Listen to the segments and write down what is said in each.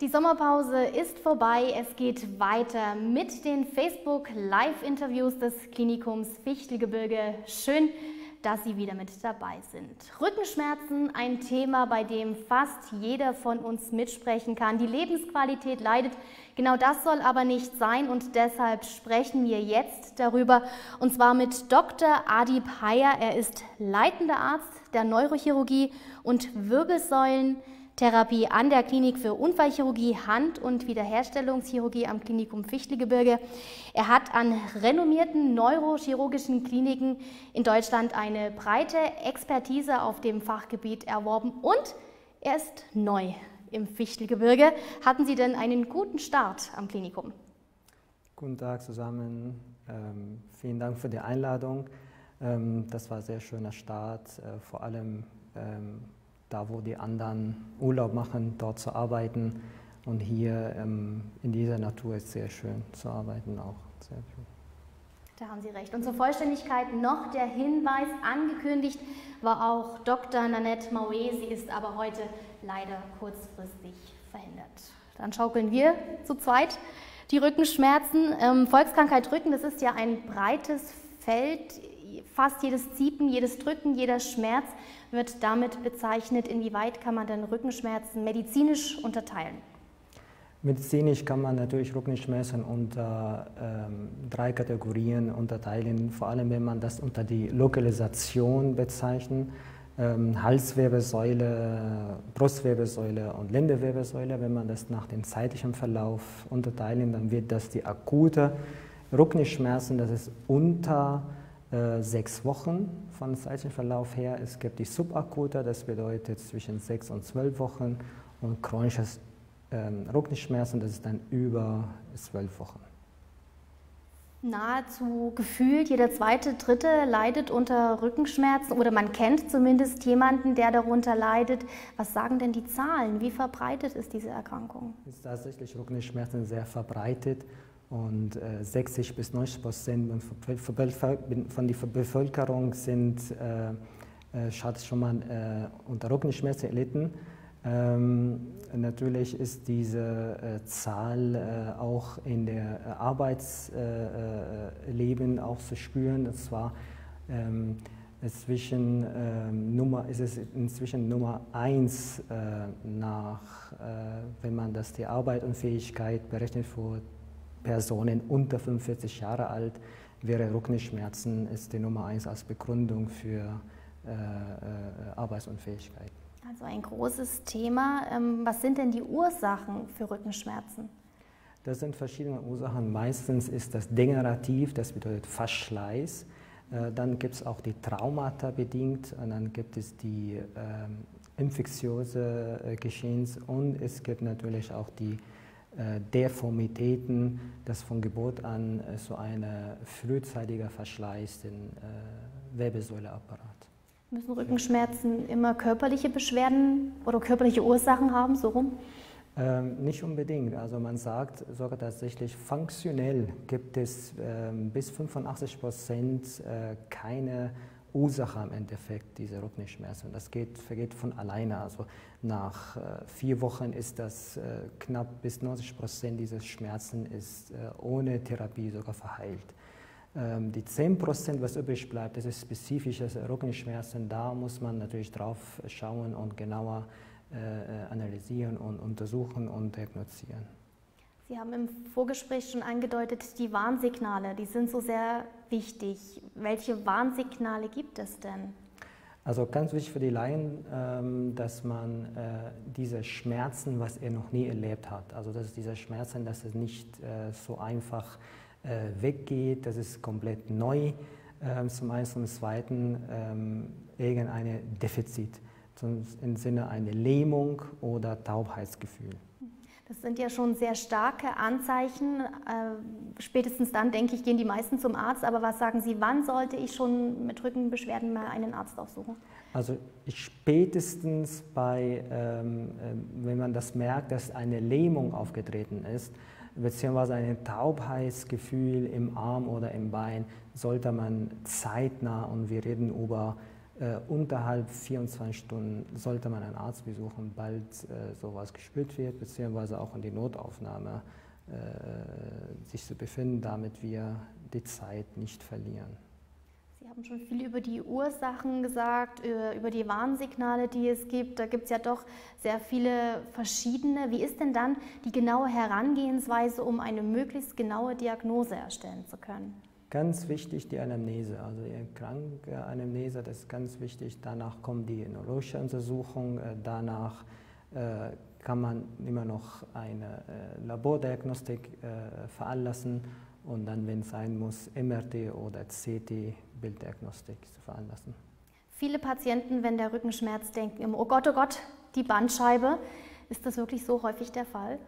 Die Sommerpause ist vorbei. Es geht weiter mit den Facebook Live-Interviews des Klinikums Fichtelgebirge. Schön, dass Sie wieder mit dabei sind. Rückenschmerzen, ein Thema, bei dem fast jeder von uns mitsprechen kann. Die Lebensqualität leidet. Genau das soll aber nicht sein und deshalb sprechen wir jetzt darüber und zwar mit Dr. Adib Heyer. Er ist leitender Arzt der Neurochirurgie und Wirbelsäulen. Therapie an der Klinik für Unfallchirurgie, Hand- und Wiederherstellungschirurgie am Klinikum Fichtelgebirge. Er hat an renommierten neurochirurgischen Kliniken in Deutschland eine breite Expertise auf dem Fachgebiet erworben und er ist neu im Fichtelgebirge. Hatten Sie denn einen guten Start am Klinikum? Guten Tag zusammen. Ähm, vielen Dank für die Einladung. Ähm, das war ein sehr schöner Start, äh, vor allem ähm, da wo die anderen Urlaub machen, dort zu arbeiten. Und hier ähm, in dieser Natur ist sehr schön zu arbeiten auch. Sehr schön. Da haben Sie recht. Und zur Vollständigkeit noch der Hinweis, angekündigt war auch Dr. Nanette Maue. Sie ist aber heute leider kurzfristig verhindert. Dann schaukeln wir zu zweit die Rückenschmerzen. Ähm, Volkskrankheit Rücken, das ist ja ein breites Feld. Fast jedes Ziepen, jedes Drücken, jeder Schmerz wird damit bezeichnet. Inwieweit kann man denn Rückenschmerzen medizinisch unterteilen? Medizinisch kann man natürlich Rückenschmerzen unter ähm, drei Kategorien unterteilen, vor allem wenn man das unter die Lokalisation bezeichnet. Ähm, Halswirbelsäule, Brustwirbelsäule und Lendenwirbelsäule. Wenn man das nach dem zeitlichen Verlauf unterteilen, dann wird das die akute Rückenschmerzen, das ist unter sechs Wochen von zeitlichen Verlauf her. Es gibt die subakute, das bedeutet zwischen sechs und zwölf Wochen und chronisches ähm, Rückenschmerzen, das ist dann über zwölf Wochen. Nahezu gefühlt jeder zweite, dritte leidet unter Rückenschmerzen oder man kennt zumindest jemanden, der darunter leidet. Was sagen denn die Zahlen? Wie verbreitet ist diese Erkrankung? Es ist tatsächlich Rückenschmerzen sehr verbreitet und äh, 60 bis 90 Prozent von der Bevölkerung sind, äh, äh, hat schon mal äh, unter Rückenschmerzen erlitten. Ähm, natürlich ist diese äh, Zahl äh, auch in der äh, Arbeitsleben auch zu spüren. Und zwar ähm, inzwischen, ähm, Nummer, ist es inzwischen Nummer eins nach, wenn man das die Fähigkeit berechnet für Personen unter 45 Jahre alt, wäre Rückenschmerzen ist die Nummer eins als Begründung für äh, äh, Arbeitsunfähigkeit. Also ein großes Thema. Ähm, was sind denn die Ursachen für Rückenschmerzen? Das sind verschiedene Ursachen. Meistens ist das degenerativ, das bedeutet Verschleiß. Äh, dann gibt es auch die Traumata bedingt und dann gibt es die ähm, infektiöse äh, Geschehens und es gibt natürlich auch die Deformitäten, das von Geburt an äh, so ein frühzeitiger Verschleiß den äh, Wirbelsäuleapparat. Müssen Rückenschmerzen immer körperliche Beschwerden oder körperliche Ursachen haben, so rum? Ähm, nicht unbedingt. Also man sagt sogar tatsächlich, funktionell gibt es ähm, bis 85 Prozent äh, keine Ursache im Endeffekt dieser Rückenschmerzen. Das geht, vergeht von alleine. Also nach äh, vier Wochen ist das äh, knapp bis 90 Prozent dieser Schmerzen ist äh, ohne Therapie sogar verheilt. Ähm, die 10 Prozent, was übrig bleibt, das ist spezifische Rückenschmerzen. Da muss man natürlich drauf schauen und genauer äh, äh, analysieren und untersuchen und diagnostizieren. Sie haben im Vorgespräch schon angedeutet, die Warnsignale, die sind so sehr wichtig. Welche Warnsignale gibt es denn? Also ganz wichtig für die Laien, ähm, dass man äh, diese Schmerzen, was er noch nie erlebt hat, also dass diese Schmerzen, dass es nicht äh, so einfach äh, weggeht, das ist komplett neu ähm, zum einen, zum zweiten ähm, irgendein Defizit, im Sinne eine Lähmung oder Taubheitsgefühl. Das sind ja schon sehr starke Anzeichen. Äh, spätestens dann, denke ich, gehen die meisten zum Arzt. Aber was sagen Sie, wann sollte ich schon mit Rückenbeschwerden mal einen Arzt aufsuchen? Also spätestens bei, ähm, äh, wenn man das merkt, dass eine Lähmung aufgetreten ist, beziehungsweise ein Taubheitsgefühl im Arm oder im Bein, sollte man zeitnah, und wir reden über äh, unterhalb 24 Stunden sollte man einen Arzt besuchen, bald äh, sowas gespürt wird, beziehungsweise auch in die Notaufnahme äh, sich zu befinden, damit wir die Zeit nicht verlieren. Sie haben schon viel über die Ursachen gesagt, über die Warnsignale, die es gibt. Da gibt es ja doch sehr viele verschiedene. Wie ist denn dann die genaue Herangehensweise, um eine möglichst genaue Diagnose erstellen zu können? Ganz wichtig die Anamnese, also die Krankenanamnese, das ist ganz wichtig. Danach kommt die neurologische Untersuchung, äh, danach äh, kann man immer noch eine äh, Labordiagnostik veranlassen und dann, wenn es sein muss, MRT oder CT-Bilddiagnostik zu veranlassen. Viele Patienten, wenn der Rückenschmerz denken, oh Gott, oh Gott, die Bandscheibe. Ist das wirklich so häufig der Fall?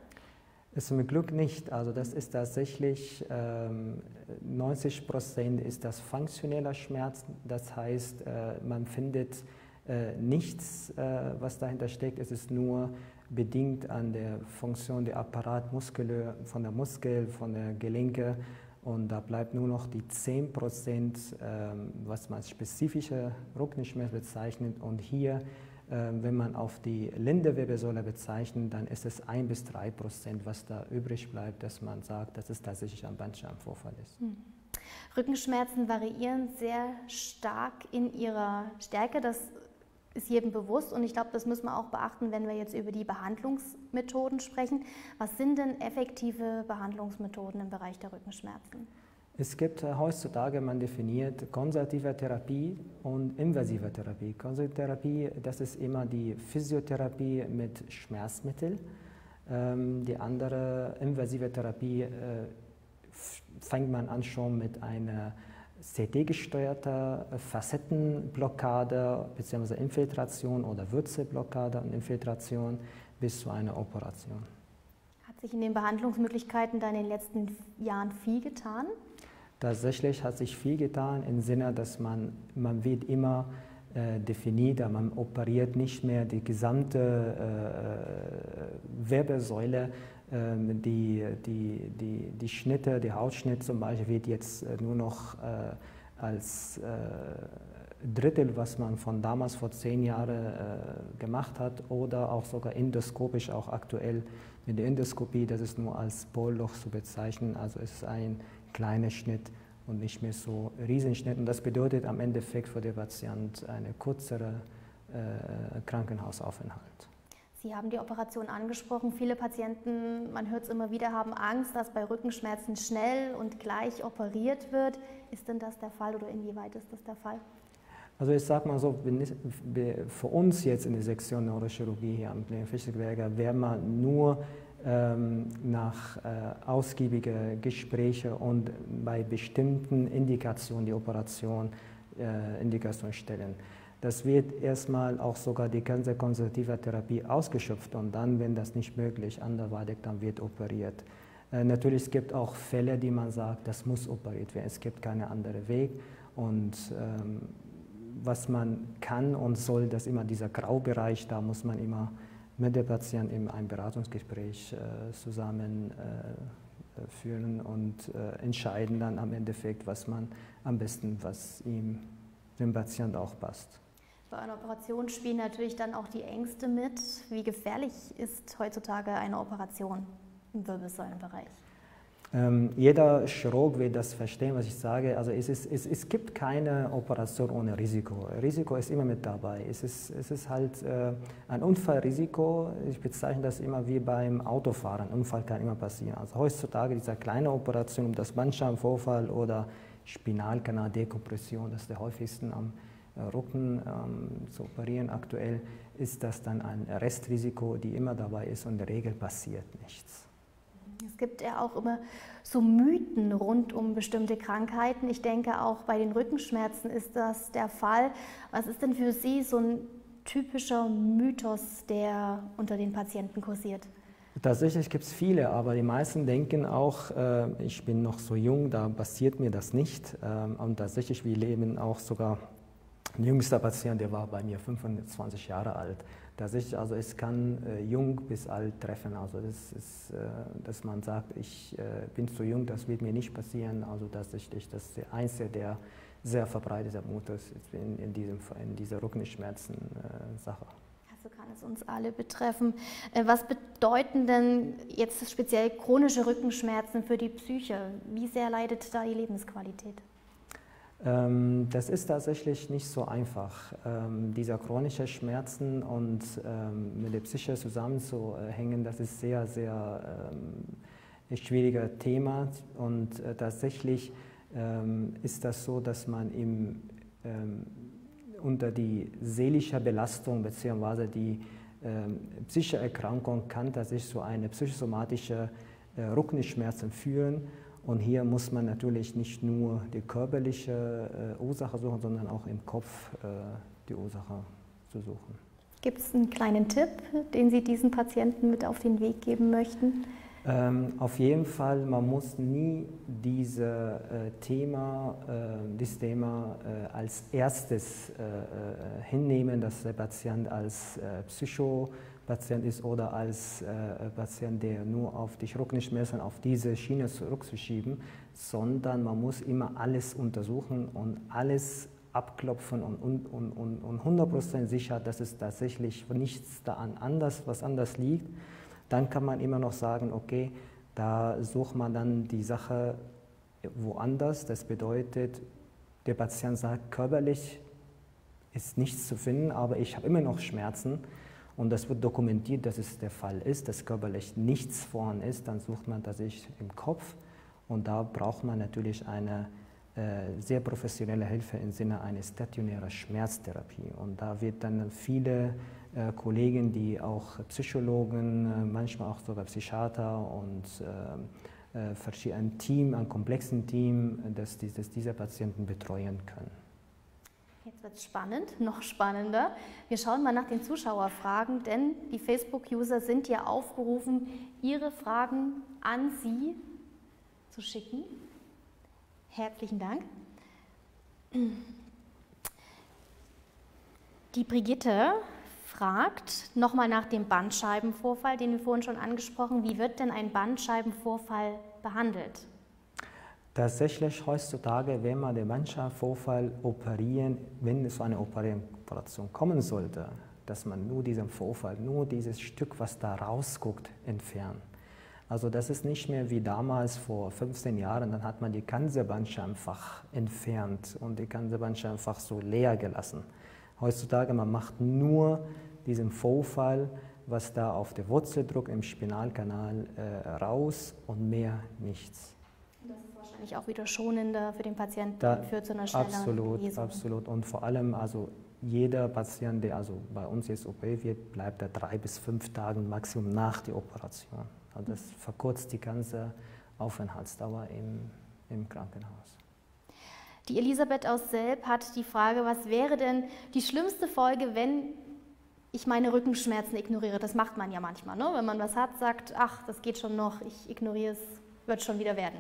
Ist zum Glück nicht. Also das ist tatsächlich ähm, 90 Prozent ist das funktioneller Schmerz. Das heißt, äh, man findet äh, nichts, äh, was dahinter steckt. Es ist nur bedingt an der Funktion der Apparat muskulär, von der Muskel, von der Gelenke. Und da bleibt nur noch die 10 Prozent, ähm, was man als spezifische Rückenschmerz bezeichnet. Und hier wenn man auf die Lendenwirbelsäule bezeichnet, dann ist es ein bis drei Prozent, was da übrig bleibt, dass man sagt, dass es tatsächlich ein Bandscheibenvorfall ist. Hm. Rückenschmerzen variieren sehr stark in ihrer Stärke. Das ist jedem bewusst und ich glaube, das müssen wir auch beachten, wenn wir jetzt über die Behandlungsmethoden sprechen. Was sind denn effektive Behandlungsmethoden im Bereich der Rückenschmerzen? Es gibt äh, heutzutage, man definiert konservative Therapie und invasive Therapie. Konservative Therapie, das ist immer die Physiotherapie mit Schmerzmittel. Ähm, die andere invasive Therapie äh, fängt man an schon mit einer CT-gesteuerter Facettenblockade bzw. Infiltration oder Wurzelblockade und Infiltration bis zu einer Operation. Hat sich in den Behandlungsmöglichkeiten da in den letzten Jahren viel getan? Tatsächlich hat sich viel getan im Sinne, dass man, man wird immer äh, definiert, man operiert nicht mehr die gesamte äh, Wirbelsäule, äh, die, die, die, die Schnitte, die Hautschnitt zum Beispiel wird jetzt äh, nur noch äh, als äh, Drittel, was man von damals vor zehn Jahren gemacht hat, oder auch sogar endoskopisch, auch aktuell mit der Endoskopie, das ist nur als Bohrloch zu bezeichnen, also es ist ein kleiner Schnitt und nicht mehr so Riesenschnitt. Und das bedeutet am Endeffekt für den Patienten einen kürzeren äh, Krankenhausaufenthalt. Sie haben die Operation angesprochen. Viele Patienten, man hört es immer wieder, haben Angst, dass bei Rückenschmerzen schnell und gleich operiert wird. Ist denn das der Fall oder inwieweit ist das der Fall? Also ich sage mal so, für uns jetzt in der Sektion Neurochirurgie hier am Fischelberger wäre man nur nach äh, ausgiebigen Gesprächen und bei bestimmten Indikationen die Operation äh, Indikation stellen. Das wird erstmal auch sogar die ganze konservative Therapie ausgeschöpft und dann, wenn das nicht möglich anderweitig, dann wird operiert. Äh, natürlich es gibt auch Fälle, die man sagt, das muss operiert werden. Es gibt keinen anderen Weg und ähm, was man kann und soll, das ist immer dieser Graubereich, da muss man immer mit dem Patienten in ein Beratungsgespräch äh, zusammen äh, und äh, entscheiden dann am Endeffekt, was man am besten, was ihm, dem Patienten auch passt. Bei einer Operation spielen natürlich dann auch die Ängste mit. Wie gefährlich ist heutzutage eine Operation im Wirbelsäulenbereich? Ähm, jeder Chirurg wird das verstehen, was ich sage. Also es, ist, es, es gibt keine Operation ohne Risiko. Risiko ist immer mit dabei. Es ist, es ist halt äh, ein Unfallrisiko. Ich bezeichne das immer wie beim Autofahren. Unfall kann immer passieren. Also heutzutage diese kleine Operation um das Bandscheibenvorfall oder Spinalkanaldekompression, das ist der häufigsten am äh, Rücken ähm, zu operieren aktuell, ist das dann ein Restrisiko, die immer dabei ist und in der Regel passiert nichts. Es gibt ja auch immer so Mythen rund um bestimmte Krankheiten. Ich denke, auch bei den Rückenschmerzen ist das der Fall. Was ist denn für Sie so ein typischer Mythos, der unter den Patienten kursiert? Tatsächlich gibt es viele, aber die meisten denken auch, äh, ich bin noch so jung, da passiert mir das nicht. Ähm, und tatsächlich, wir leben auch sogar, ein jüngster Patient, der war bei mir 25 Jahre alt. Tatsächlich, also es kann äh, jung bis alt treffen. Also das ist, äh, dass man sagt, ich äh, bin zu jung, das wird mir nicht passieren. Also tatsächlich, das ist Einzige, der sehr verbreiteter Mutus in, in, diesem, in dieser Rückenschmerzen-Sache. Äh, also kann es uns alle betreffen. Äh, was bedeuten denn jetzt speziell chronische Rückenschmerzen für die Psyche? Wie sehr leidet da die Lebensqualität? Ähm, das ist tatsächlich nicht so einfach, ähm, diese chronischen Schmerzen und ähm, mit der Psyche zusammenzuhängen. Das ist sehr, sehr ein schwieriges Thema und äh, tatsächlich ist das so, dass man im, unter die seelische Belastung bzw. die psychische Erkrankung kann tatsächlich so eine psychosomatische äh, Rückenschmerzen führen und hier muss man natürlich nicht nur die körperliche äh, Ursache suchen, sondern auch im Kopf äh, die Ursache zu suchen. Gibt es einen kleinen Tipp, den Sie diesen Patienten mit auf den Weg geben möchten? Ähm, auf jeden Fall, man muss nie dieses äh, Thema, äh, dieses Thema äh, als erstes äh, äh, hinnehmen, dass der Patient als Psycho Patient ist oder als äh, Patient, der nur auf die Rückenschmerzen auf diese Schiene zurückzuschieben, sondern man muss immer alles untersuchen und alles abklopfen und, und, und, und 100% sicher, dass es tatsächlich nichts daran anders, was anders liegt. Dann kann man immer noch sagen, okay, da sucht man dann die Sache woanders. Das bedeutet, der Patient sagt, körperlich ist nichts zu finden, aber ich habe immer noch Schmerzen und das wird dokumentiert, dass es der Fall ist, dass körperlich nichts vorhanden ist, dann sucht man tatsächlich im Kopf und da braucht man natürlich eine äh, sehr professionelle Hilfe im Sinne einer stationären Schmerztherapie. Und da wird dann viele äh, Kollegen, die auch Psychologen, äh, manchmal auch sogar Psychiater und äh, äh ein Team, ein komplexes Team, das, das diese Patienten betreuen können. Jetzt wird es spannend, noch spannender. Wir schauen mal nach den Zuschauerfragen, denn die Facebook-User sind ja aufgerufen, ihre Fragen an Sie zu schicken. Herzlichen Dank. Die Brigitte fragt nochmal nach dem Bandscheibenvorfall, den wir vorhin schon angesprochen. Wie wird denn ein Bandscheibenvorfall behandelt? Tatsächlich heutzutage, wenn man den Bandscheibenvorfall operieren, wenn es zu einer Operation kommen sollte, dass man nur diesen Vorfall, nur dieses Stück, was da rausguckt, entfernt. Also das ist nicht mehr wie damals vor 15 Jahren, dann hat man die ganze einfach entfernt und die ganze einfach so leer gelassen. Heutzutage, man macht nur diesen Vorfall, was da auf der Wurzeldruck im Spinalkanal äh, raus und mehr nichts wahrscheinlich auch wieder schonender für den Patienten da, führt zu einer schnelleren Absolut, Lesung. absolut. Und vor allem, also jeder Patient, der also bei uns jetzt operiert wird, bleibt da drei bis fünf Tage Maximum nach der Operation. Also das verkürzt die ganze Aufenthaltsdauer im, im Krankenhaus. Die Elisabeth aus Selb hat die Frage, was wäre denn die schlimmste Folge, wenn ich meine Rückenschmerzen ignoriere? Das macht man ja manchmal, ne? wenn man was hat, sagt, ach, das geht schon noch, ich ignoriere es, wird schon wieder werden.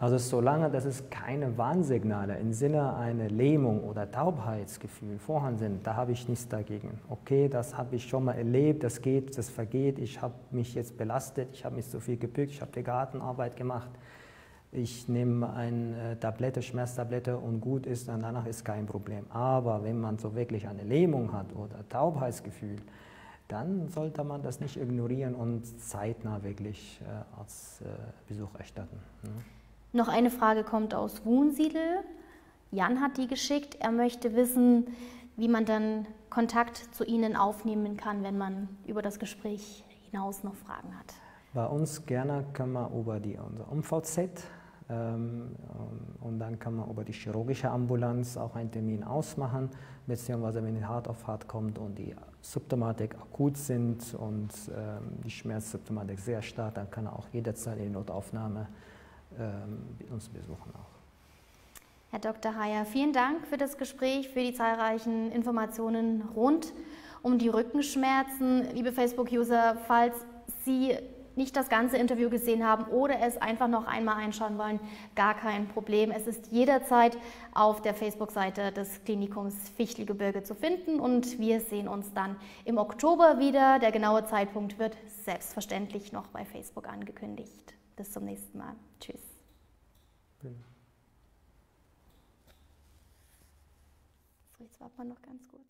Also solange dass es keine Warnsignale im Sinne einer Lähmung oder Taubheitsgefühl vorhanden sind, da habe ich nichts dagegen. Okay, das habe ich schon mal erlebt, das geht, das vergeht, ich habe mich jetzt belastet, ich habe mich zu viel gebückt, ich habe die Gartenarbeit gemacht, ich nehme eine Tablette, Schmerztablette und gut ist, dann danach ist kein Problem. Aber wenn man so wirklich eine Lähmung hat oder Taubheitsgefühl, dann sollte man das nicht ignorieren und zeitnah wirklich äh, Arztbesuch äh, erstatten. Ne? Noch eine Frage kommt aus Wunsiedel. Jan hat die geschickt. Er möchte wissen, wie man dann Kontakt zu Ihnen aufnehmen kann, wenn man über das Gespräch hinaus noch Fragen hat. Bei uns gerne können wir über die, unser UMVZ ähm, und dann kann man über die chirurgische Ambulanz auch einen Termin ausmachen, beziehungsweise wenn die Hart auf Hart kommt und die Symptomatik akut sind und ähm, die Schmerzsymptomatik sehr stark, dann kann er auch jederzeit in die Notaufnahme uns besuchen auch. Herr Dr. Heyer, vielen Dank für das Gespräch, für die zahlreichen Informationen rund um die Rückenschmerzen. Liebe Facebook-User, falls Sie nicht das ganze Interview gesehen haben oder es einfach noch einmal einschauen wollen, gar kein Problem. Es ist jederzeit auf der Facebook-Seite des Klinikums Fichtelgebirge zu finden und wir sehen uns dann im Oktober wieder. Der genaue Zeitpunkt wird selbstverständlich noch bei Facebook angekündigt. Bis zum nächsten Mal. Tschüss. Genau. So, jetzt warten wir noch ganz kurz.